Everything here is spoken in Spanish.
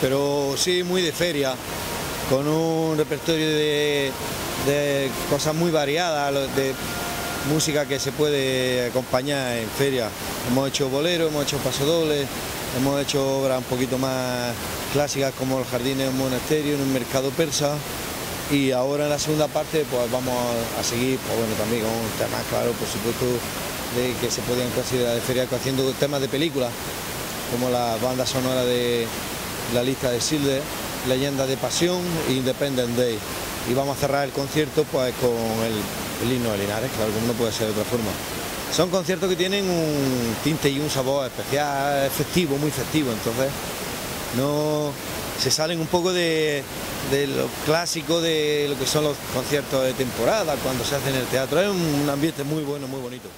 pero sí muy de feria, con un repertorio de, cosas muy variadas, de música que se puede acompañar en feria. Hemos hecho bolero, hemos hecho pasodobles, hemos hecho obras un poquito más clásicas como los jardines de un monasterio en un mercado persa. Y ahora en la segunda parte pues vamos a seguir, pues bueno, también con temas, claro, por supuesto, de que se podían considerar de feria, haciendo temas de películas, como la banda sonora de la lista de Silver, Leyenda de Pasión e Independent Day. Y vamos a cerrar el concierto pues con el, el himno de Linares, claro, como no puede ser de otra forma. Son conciertos que tienen un tinte y un sabor especial, festivo, muy festivo, entonces no se salen un poco de, de lo clásico de lo que son los conciertos de temporada cuando se hacen en el teatro. Es un ambiente muy bueno, muy bonito.